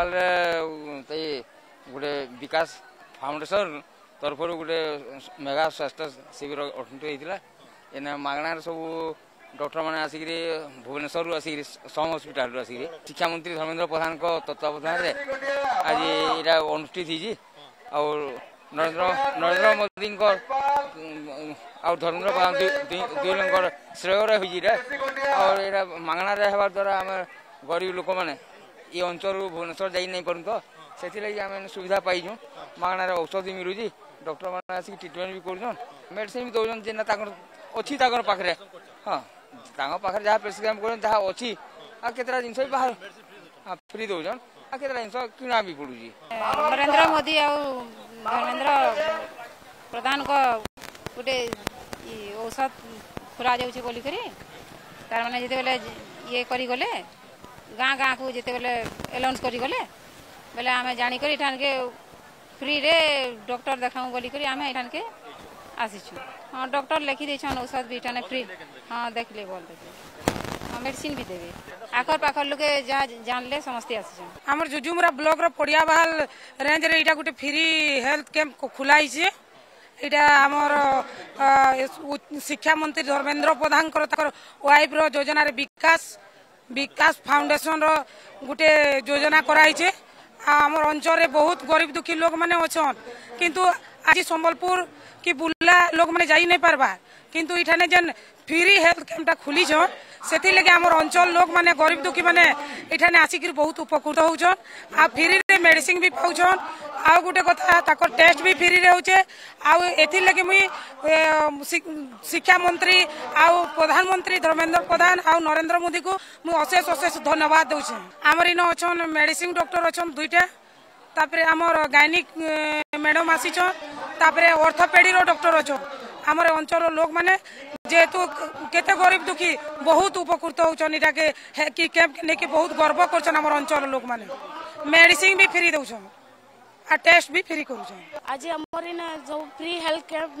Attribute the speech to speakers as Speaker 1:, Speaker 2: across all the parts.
Speaker 1: ସେଇ ଗୋଟେ ବିକାଶ ଫାଉଣ୍ଡେସନ୍ ତରଫରୁ ଗୋଟେ ମେଗା ସ୍ୱାସ୍ଥ୍ୟ ଶିବିର ଗଠିତ ହେଇଥିଲା ଏନେ ମାଗଣାରେ ସବୁ ଡକ୍ଟରମାନେ ଆସିକିରି ଭୁବନେଶ୍ୱରରୁ ଆସିକିରି ସମ୍ ହସ୍ପିଟାଲରୁ ଆସିକିରି ଶିକ୍ଷାମନ୍ତ୍ରୀ ଧର୍ମେନ୍ଦ୍ର ପ୍ରଧାନଙ୍କ ତତ୍ତ୍ୱାବଧାନରେ ଆଜି ଏଇଟା ଅନୁଷ୍ଠିତ ହେଇଛି ଆଉ ନରେନ୍ଦ୍ର ନରେନ୍ଦ୍ର ମୋଦିଙ୍କ ଆଉ ଧର୍ମେନ୍ଦ୍ର ପ୍ରଧାନ ଦୁଇ ଜଣଙ୍କର ଶ୍ରେୟରେ ହେଇଛି ଏଇଟା ଆଉ ଏଇଟା ମାଗଣାରେ ହେବା ଦ୍ୱାରା ଆମେ ଗରିବ ଲୋକମାନେ ଏ ଅଞ୍ଚଳରୁ ଭୁବନେଶ୍ୱର ଯାଇ ନାଇଁ ପାରୁନ୍ ତ ସେଥିଲାଗି ଆମେ ସୁବିଧା ପାଇଛୁ ମାଗଣାରେ ଔଷଧ ବି ମିଳୁଛି ଡକ୍ଟରମାନେ ଆସିକି ଟ୍ରିଟମେଣ୍ଟ ବି କରୁଛନ୍ ମେଡ଼ିସିନ୍ ବି ଦେଉଛନ୍ ଯେନ୍ଟା ତାଙ୍କର ଅଛି ତାଙ୍କର ପାଖରେ ହଁ ତାଙ୍କ ପାଖରେ ଯାହା ପ୍ରେସ୍କ୍ରାଇବ୍ କରୁଛନ୍ତି ଯାହା ଅଛି ଆଉ କେତେଟା ଜିନିଷ ବି ବାହାର ହଁ ଫ୍ରି ଦେଉଛନ୍ ଆଉ କେତେଟା ଜିନିଷ କିଣା ବି ପଡ଼ୁଛି
Speaker 2: ନରେନ୍ଦ୍ର ମୋଦି ଆଉ ଧର୍ମେନ୍ଦ୍ର ପ୍ରଧାନଙ୍କ ଗୋଟେ ଔଷଧ ଖୋଲାଯାଉଛି ବୋଲିକରି ତାର ମାନେ ଯେତେବେଳେ ଇଏ କରିଗଲେ ଗାଁ ଗାଁକୁ ଯେତେବେଳେ ଆନାଉନ୍ସ କରିଗଲେ ବୋଲେ ଆମେ ଜାଣିକରି ଏଠାନକେ ଫ୍ରିରେ ଡକ୍ଟର ଦେଖାମୁ ବୋଲିକରି ଆମେ ଏଠାନକେ ଆସିଛୁ ହଁ ଡକ୍ଟର ଲେଖି ଦେଇଛନ୍ ଔଷଧ ବି ଏଠାନେ ଫ୍ରି ହଁ ଦେଖିଲେ ଭଲ ଦେଖିଲେ ହଁ ମେଡ଼ିସିନ ବି ଦେବେ ଆଖର ପାଖର ଲୋକେ ଯାହା ଜାଣିଲେ ସମସ୍ତେ ଆସିଛନ୍
Speaker 3: ଆମର ଜୁଜୁମୁରା ବ୍ଲକର ପଡ଼ିଆ ବାହାଲ ରେଞ୍ଜରେ ଏଇଟା ଗୋଟେ ଫ୍ରି ହେଲ୍ଥ କ୍ୟାମ୍ପ ଖୋଲା ହେଇଛି ଏଇଟା ଆମର ଶିକ୍ଷାମନ୍ତ୍ରୀ ଧର୍ମେନ୍ଦ୍ର ପ୍ରଧାନଙ୍କର ତାଙ୍କର ୱାଇଫ୍ର ଯୋଜନାରେ ବିକାଶ বিকাশ ফাউন্ডেসনর গোটে যোজনা କରାହେଇଛେ আমার অঞ্চলে বহুত গরিব দুঃখী লোক মানে অছন কিন্তু আজি সম্বলপুর কি বুর্লা লোক মানে যাই নাই পারবা কিন্তু এখানে যেন ফ্রি হেলথ ক্যাম্পটা খুলিছন সেগে আমার অঞ্চল লোক মানে গরিব দুঃখী মানে এখানে আসিকি বহুত উপকৃত হচ্ছন আর ফ্রিরে মেডিসিন পাওছন আউ গোটে কথা তাঁর টেস্ট বি ফ্রি রয়েছে আগে মুই শিক্ষামন্ত্রী আউ প্রধানমন্ত্রী ধর্মেন্দ্র প্রধান আউ নরেন্দ্র মোদী কু মু অশেষ অশেষ ধন্যবাদ দেছে আমার ইন অছন মেডিসিন ডক্টর অছন দুইটা তাপরে আমার গাইনিক ম্যাডাম আসিছন তাপরে অর্থোপেডির ডক্টর অছন আমার অঞ্চল লোক মানে যেহেতু কেতে গরিব দুঃখী বহুত উপকৃত হচ্ছেন এটাকে কি ক্যাম্প নেকি বহুত গর্ব করছেন আমার অঞ্চল লোক মানে মেডিসিন বি ফ্রি দেছেন আর টেস্ট বি ফ্রি করুছে
Speaker 4: আজ আমার ইন সব ফ্রি হেলথ ক্যাম্প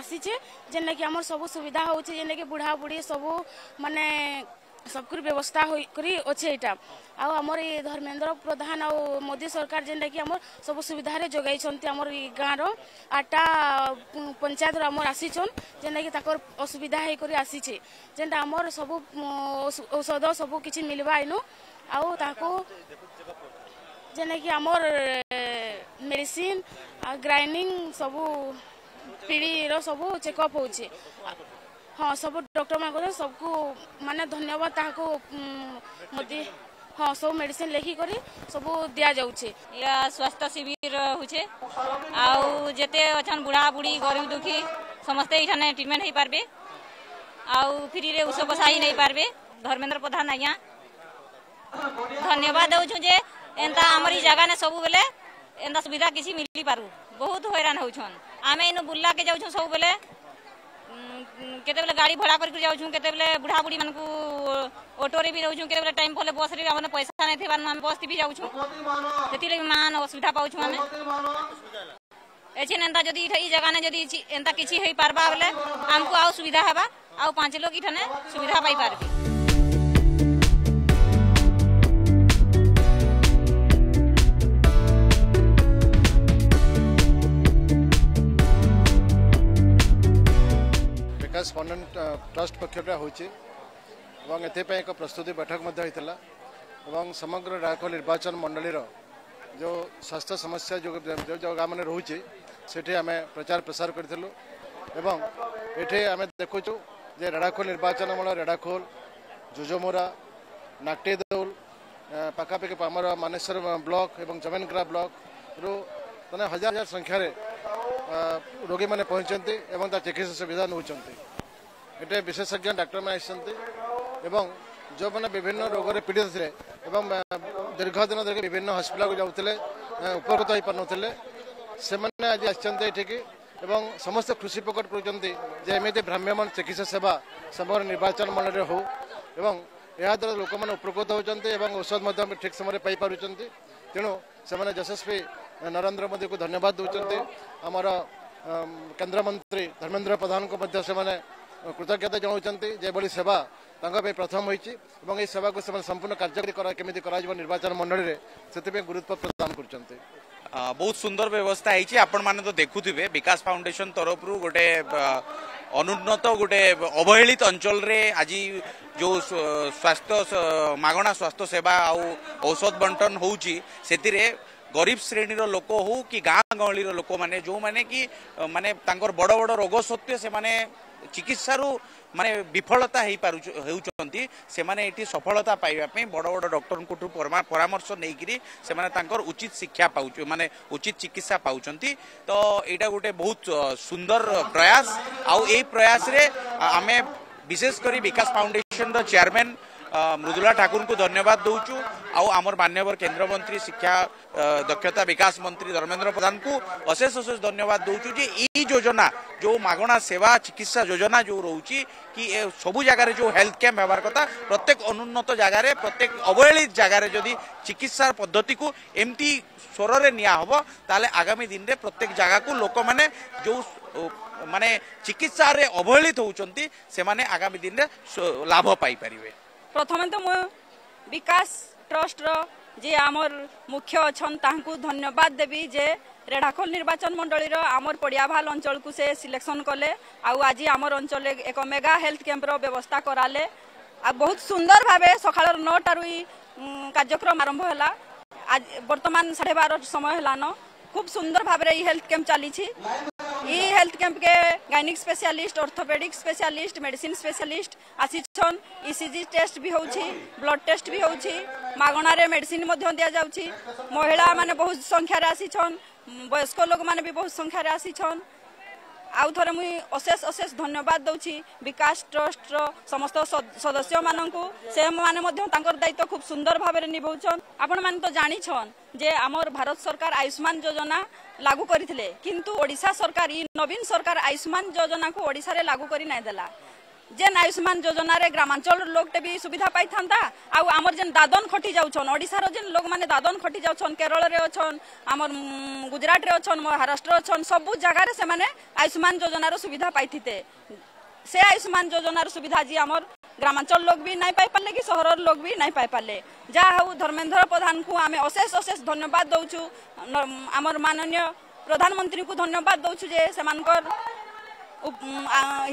Speaker 4: আসিছে যেটা কি আমার সব সুবিধা হচ্ছে যেটা কি বুড়া বুড়ি সব মানে সবকুর ব্যবস্থা করি অছে এটা আও আমার এই ধর্মেন্দ্র প্রধান আও মোদি সরকার যেটা কি আমার সব সুবিধারে যোগাইছেন আমার গাঁর আটটা পঞ্চায়েতর আমার আসিছন যেটা কি তাকর অসুবিধা হয়ে করে আসিছে যেটা আমার সব ঔষধ সব কিছু মিলবা এনু আও তাকু যেটা কি আমার মেডিসিন গ্রাইন্ডিং সবু পিঢ়ির সবু চেকঅপ হচ্ছে হ্যাঁ সব ডক্টর মান সবু মানে ধন্যবাদ তাহলে মোদি হ্যাঁ সব মেডিসিন লেখি করে সবু দিয়া যাচ্ছে
Speaker 5: ইয়া স্বাস্থ্য শিবির হচ্ছে আউ যেতে অছন বুড়া বুড়ি গরিব দুঃখী সমস্তে এখানে ট্রিটমেন্ট হয়ে পারবে আউ ফ্রিরে উষ বসা হয়ে নেই পারবে ধর্মেন্দ্র প্রধান আজ্ঞা ধন্যবাদ দৌছু যে এন্তা আমার এই জায়গানে সবুবেলে एंता सुविधा किसी मिली पार बहुत हैरान होछन आमे इनु बुल्ला के जाउछ सब बेले केते बेले गाड़ी भाड़ा करके जाउछ केते बेले बुढ़ा बुढ़ी मानकु ऑटो रे भी रहउछ केते बेले टाइम पले बस रे माने पैसा नै थेबान हम बस भी जाउछ सती मानो सती असुविधा पाउछ हम एछेन एंता जदी इ जगह ने जदी एंता किछि हेई पारबा बेले हमकु आउ सुविधा हबा आउ पांच लोग इठने सुविधा पाई पारबी
Speaker 6: ଆକାଶ ଫଣ୍ଡ ଟ୍ରଷ୍ଟ ପକ୍ଷରୁ ହେଉଛି ଏବଂ ଏଥିପାଇଁ ଏକ ପ୍ରସ୍ତୁତି ବୈଠକ ମଧ୍ୟ ହୋଇଥିଲା ଏବଂ ସମଗ୍ର ଡାକ ନିର୍ବାଚନ ମଣ୍ଡଳୀର ଯେଉଁ ସ୍ୱାସ୍ଥ୍ୟ ସମସ୍ୟା ଯେଉଁ ଯେଉଁ ଜାଗାମାନେ ରହୁଛି ସେଠି ଆମେ ପ୍ରଚାର ପ୍ରସାର କରିଥିଲୁ ଏବଂ ଏଠି ଆମେ ଦେଖୁଛୁ ଯେ ରେଢ଼ାଖୋଲ ନିର୍ବାଚନ ମଣ୍ଡଳ ରେଢ଼ାଖୋଲ ଜୁଜମୁରା ନାଟିଦଉଲ ପାଖାପାଖି ଆମର ମାନେଶ୍ୱର ବ୍ଲକ ଏବଂ ଜମେନଗ୍ରା ବ୍ଲକରୁ ମାନେ ହଜାର ହଜାର ସଂଖ୍ୟାରେ ରୋଗୀମାନେ ପହଞ୍ଚନ୍ତି ଏବଂ ତା ଚିକିତ୍ସା ସୁବିଧା ନେଉଛନ୍ତି এটা বিশেষজ্ঞ ডক্টর মাইসন্তি এবং যবনা বিভিন্ন রোগে পিডিএস রে এবং দীর্ঘ দিন ধরে বিভিন্ন হসপিটালে যাওতেলে উপরগত হয় পড়নতেলে সেমনে আজি আসন্তি ঠিকি এবং সমস্ত কৃষি প্রকট পড়জন্তি যে এমএডি ভ্ৰাম্যমন চিকিৎসা সেবা সম্বর নির্বাচন মনে রেহু এবং ইয়া দরে লোকমান উপরগত হয়জন্তি এবং ঔষধ মাধ্যমে ঠিকসময়ে পাই পারুচন্তি তেনো সেমনে যশস্বী নরেন্দ্র মদের কো ধন্যবাদ দউচন্তি আমারা কেন্দ্রমন্ত্রী धर्मेंद्र প্রধান কো মধ্য সেমনে କୃତଜ୍ଞତା ଜଣାଉଛନ୍ତି ଯେଭଳି ସେବା ତାଙ୍କ ପାଇଁ ପ୍ରଥମ ହୋଇଛି ଏବଂ ଏହି ସେବାକୁ ସେମାନେ ସମ୍ପୂର୍ଣ୍ଣ କାର୍ଯ୍ୟକାରୀ କେମିତି କରାଯିବ ନିର୍ବାଚନ ମଣ୍ଡଳୀରେ ସେଥିପାଇଁ ଗୁରୁତ୍ୱ ପ୍ରଦାନ କରୁଛନ୍ତି
Speaker 7: ବହୁତ ସୁନ୍ଦର ବ୍ୟବସ୍ଥା ହେଇଛି ଆପଣମାନେ ତ ଦେଖୁଥିବେ ବିକାଶ ଫାଉଣ୍ଡେସନ ତରଫରୁ ଗୋଟେ ଅନୁନ୍ନତ ଗୋଟେ ଅବହେଳିତ ଅଞ୍ଚଳରେ ଆଜି ଯେଉଁ ସ୍ୱାସ୍ଥ୍ୟ ମାଗଣା ସ୍ୱାସ୍ଥ୍ୟ ସେବା ଆଉ ଔଷଧ ବଣ୍ଟନ ହେଉଛି ସେଥିରେ ଗରିବ ଶ୍ରେଣୀର ଲୋକ ହଉ କି ଗାଁ ଗହଳିର ଲୋକମାନେ ଯେଉଁମାନେ କି ମାନେ ତାଙ୍କର ବଡ଼ ବଡ଼ ରୋଗ ସତ୍ତ୍ୱେ ସେମାନେ ଚିକିତ୍ସାରୁ ମାନେ ବିଫଳତା ହେଇପାରୁଛୁ ହେଉଛନ୍ତି ସେମାନେ ଏଠି ସଫଳତା ପାଇବା ପାଇଁ ବଡ଼ ବଡ଼ ଡକ୍ଟରଙ୍କଠୁ ପରାମର୍ଶ ନେଇକିରି ସେମାନେ ତାଙ୍କର ଉଚିତ ଶିକ୍ଷା ପାଉଛୁ ମାନେ ଉଚିତ ଚିକିତ୍ସା ପାଉଛନ୍ତି ତ ଏଇଟା ଗୋଟେ ବହୁତ ସୁନ୍ଦର ପ୍ରୟାସ ଆଉ ଏଇ ପ୍ରୟାସରେ ଆମେ ବିଶେଷ କରି ବିକାଶ ଫାଉଣ୍ଡେସନର ଚେୟାରମ୍ୟାନ୍ मृदुला ठाकुर को धन्यवाद दौचु आमर मान्यवर मंत्री शिक्षा दक्षता विकास मंत्री धर्मेन्द्र प्रधान को अशेष अशेष धन्यवाद दौचु जे योजना जो मगणा सेवा चिकित्सा योजना जो रोचे कि सब जगार जो हेल्थ कैंप हबार कथा प्रत्येक अनुन्नत जगार प्रत्येक अवहेलित जगार जदि चिकित्सार पद्धति को एमती स्वर से निहब ते आगामी दिन में प्रत्येक जगह को लोक मैंने जो माने चिकित्सार अवहेलित होती से आगामी दिन में लाभ पाई
Speaker 8: প্রথমে তো মু বিকাশ ট্রষ্টর যে আমার মুখ্য অছন্দ তাহলে ধন্যবাদ দেবি যে ରେଢ଼ାଖୋଲ ନିର୍ବାଚନ ମଣ୍ଡଳୀର ଆମର ପଡ଼ିଆଭାଲ ଅଞ୍ଚଳକୁ ସେ ସିଲେକ୍ସନ୍ କଲେ ଆଉ ଆଜି ଆମର ଅଞ୍ଚଳରେ ଏକ ମେଗା ହେଲ୍ଥ କ୍ୟାମ୍ପର ବ୍ୟବସ୍ଥା କରାଲେ ଆଉ ବହୁତ ସୁନ୍ଦର ଭାବେ ସକାଳର ନଅଟାରୁ ହିଁ କାର୍ଯ୍ୟକ୍ରମ ଆରମ୍ଭ ହେଲା ବର୍ତ୍ତମାନ ସାଢ଼େ ବାର ସମୟ ହେଲାନ ଖୁବ୍ ସୁନ୍ଦର ଭାବରେ ଏଇ ହେଲ୍ଥ କ୍ୟାମ୍ପ ଚାଲିଛି ই health ক্যাম্পকে gynaec specialist orthopaedic specialist medicine specialist আসিছন ECG e test বি হচ্ছে ব্লড টেস্ট বি হচ্ছে মাগণার মেডিসিন দিয়াযাচ্ছে মহিলা মানে বহু সংখ্যার আসিছন বয়স্ক লোক মানে বহু সংখ্যার আসিছন ଆଉ ଥରେ ମୁଁ ଅଶେଷ ଅଶେଷ ଧନ୍ୟବାଦ ଦେଉଛି ବିକାଶ ଟ୍ରଷ୍ଟର ସମସ୍ତ ସଦସ୍ୟମାନଙ୍କୁ ସେମାନେ ମଧ୍ୟ ତାଙ୍କର ଦାୟିତ୍ୱ ଖୁବ୍ ସୁନ୍ଦର ଭାବରେ ନିଭାଉଛନ୍ ଆପଣମାନେ ତ ଜାଣିଛନ୍ ଯେ ଆମର ଭାରତ ସରକାର ଆୟୁଷ୍ମାନ ଯୋଜନା ଲାଗୁ କରିଥିଲେ କିନ୍ତୁ ଓଡ଼ିଶା ସରକାର ଇ ନବୀନ ସରକାର ଆୟୁଷ୍ମାନ ଯୋଜନାକୁ ଓଡ଼ିଶାରେ ଲାଗୁ କରି ନାଇଁ ଦେଲା যেন আয়ুষ্মান যোজনার গ্রামাঞ্চল লোকটে বি সুবিধা পাই আউ আমার যেন দাদন খটি যাচ্ছন ওড়িশার যেন লোক মানে দাদন খটি যাচ্ছন কেরলের অছন আমার গুজরাটে অছন মহারাষ্ট্র অছন সবু জায়গায় সে আয়ুষ্মান যোজনার সুবিধা পাই সে আয়ুষ্মান যোজনার সুবিধা যে আমার গ্রামাঞ্চল লোক বি নাই পাই পারলে কি সহরর লোক বি নাই পাই পারলে যা হো ধর্মেন্দ্র প্রধানকু আমি অশেষ অশেষ ধন্যবাদ দৌছু আমার মাননীয় প্রধানমন্ত্রীকে ধন্যবাদ দৌছু যে সেমানকর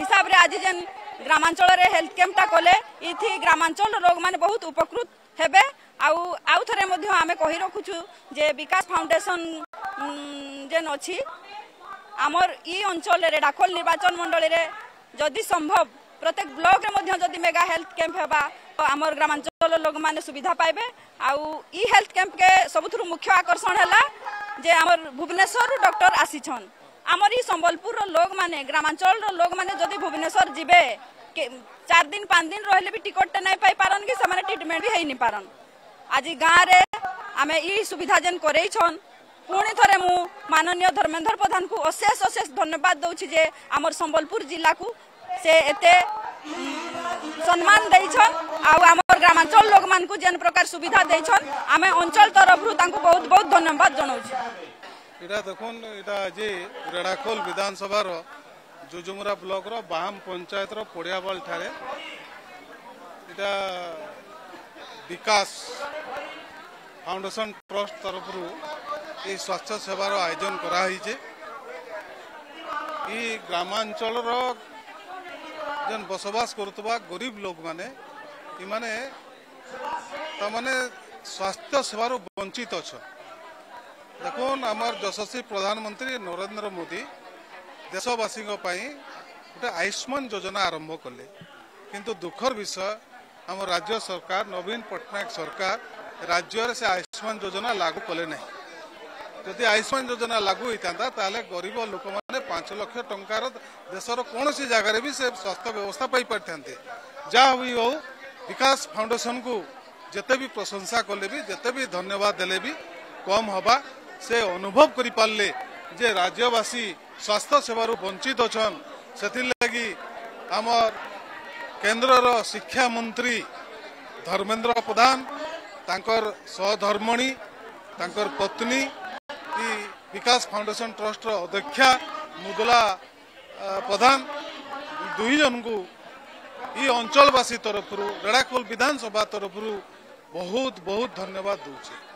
Speaker 8: হিসাবরে আজি যেন ଗ୍ରାମାଞ୍ଚଳରେ ହେଲ୍ଥ କ୍ୟାମ୍ପଟା କଲେ ଏଥି ଗ୍ରାମାଞ୍ଚଳ ଲୋକମାନେ ବହୁତ ଉପକୃତ ହେବେ ଆଉ ଆଉ ଥରେ ମଧ୍ୟ ଆମେ କହି ରଖୁଛୁ ଯେ ବିକାଶ ଫାଉଣ୍ଡେସନ୍ ଯେନ୍ ଅଛି ଆମର ଇ ଅଞ୍ଚଳରେ ଡାକୋଲ ନିର୍ବାଚନ ମଣ୍ଡଳୀରେ ଯଦି ସମ୍ଭବ ପ୍ରତ୍ୟେକ ବ୍ଲକରେ ମଧ୍ୟ ଯଦି ମେଗା ହେଲ୍ଥ କ୍ୟାମ୍ପ ହେବା ତ ଆମର ଗ୍ରାମାଞ୍ଚଳ ଲୋକମାନେ ସୁବିଧା ପାଇବେ ଆଉ ଇ ହେଲ୍ଥ କ୍ୟାମ୍ପକେ ସବୁଥିରୁ ମୁଖ୍ୟ ଆକର୍ଷଣ ହେଲା ଯେ ଆମର ଭୁବନେଶ୍ୱରରୁ ଡକ୍ଟର ଆସିଛନ୍ ଆମରି ସମ୍ବଲପୁରର ଲୋକମାନେ ଗ୍ରାମାଞ୍ଚଳର ଲୋକମାନେ ଯଦି ଭୁବନେଶ୍ୱର ଯିବେ ଚାରି ଦିନ ପାଞ୍ଚ ଦିନ ରହିଲେ ବି ଟିକଟଟେ ନାଇଁ ପାଇପାରନ୍ କି ସେମାନେ ଟ୍ରିଟମେଣ୍ଟ ବି ହେଇନି ପାରନ୍ ଆଜି ଗାଁରେ ଆମେ ଇ ସୁବିଧା ଯେନ୍ କରେଇଛନ୍ ପୁଣି ଥରେ ମୁଁ ମାନନୀୟ ଧର୍ମେନ୍ଦ୍ର ପ୍ରଧାନଙ୍କୁ ଅଶେଷ ଅଶେଷ ଧନ୍ୟବାଦ ଦେଉଛି ଯେ ଆମର ସମ୍ବଲପୁର ଜିଲ୍ଲାକୁ ସେ ଏତେ ସମ୍ମାନ ଦେଇଛନ୍ ଆଉ ଆମର ଗ୍ରାମାଞ୍ଚଳ ଲୋକମାନଙ୍କୁ ଯେନ୍ ପ୍ରକାର ସୁବିଧା ଦେଇଛନ୍ ଆମେ ଅଞ୍ଚଳ ତରଫରୁ ତାଙ୍କୁ ବହୁତ ବହୁତ ଧନ୍ୟବାଦ ଜଣାଉଛୁ
Speaker 9: এটা দেখুন এটা আজি রেড়াখোল বিধানসভার জুজুমুরা ব্লকর বাহাম পঞ্চায়েতর পড়িয়াবাল ঠারে এটা বিকাশ ফাউন্ডেসন ট্রস্ট তরফর এই স্বাস্থ্য সেবার আয়োজন করা হয়েছে এই গ্রামাঞ্চলর যেন বসবাস করুবা গরিব লোক মানে এমানে তার মানে স্বাস্থ্য সেবার বঞ্চিত অছন্তি देखो आम जशस्वी प्रधानमंत्री नरेन्द्र मोदी देशवासी गोटे आयुष्मान योजना आरंभ कले कि दुखर विषय आम राज्य सरकार नवीन पट्टनायक सरकार राज्य से आयुष्मान योजना लागू कले जदि आयुष्मान योजना लागू होता तेल गरीब लोक मैंने पांच लक्ष ट देशर कौन सी जगार भी से स्वास्थ्य व्यवस्था पाई जहाँ भी हो विकास फाउंडेसन को जिते भी प्रशंसा कले भी जिते भी धन्यवाद दे कम हवा ସେ ଅନୁଭବ କରିପାରିଲେ ଯେ ରାଜ୍ୟବାସୀ ସ୍ୱାସ୍ଥ୍ୟ ସେବାରୁ ବଞ୍ଚିତ ଅଛନ୍ ସେଥିଲାଗି ଆମର କେନ୍ଦ୍ରର ଶିକ୍ଷାମନ୍ତ୍ରୀ ଧର୍ମେନ୍ଦ୍ର ପ୍ରଧାନ ତାଙ୍କର ସହଧର୍ମଣୀ ତାଙ୍କର ପତ୍ନୀ ବିକାଶ ଫାଉଣ୍ଡେସନ ଟ୍ରଷ୍ଟର ଅଧ୍ୟକ୍ଷା ମୁଦଲା ପ୍ରଧାନ ଦୁଇଜଣଙ୍କୁ ଏ ଅଞ୍ଚଳବାସୀ ତରଫରୁ ରେଡ଼ାକୋଲ ବିଧାନସଭା ତରଫରୁ ବହୁତ ବହୁତ ଧନ୍ୟବାଦ ଦେଉଛି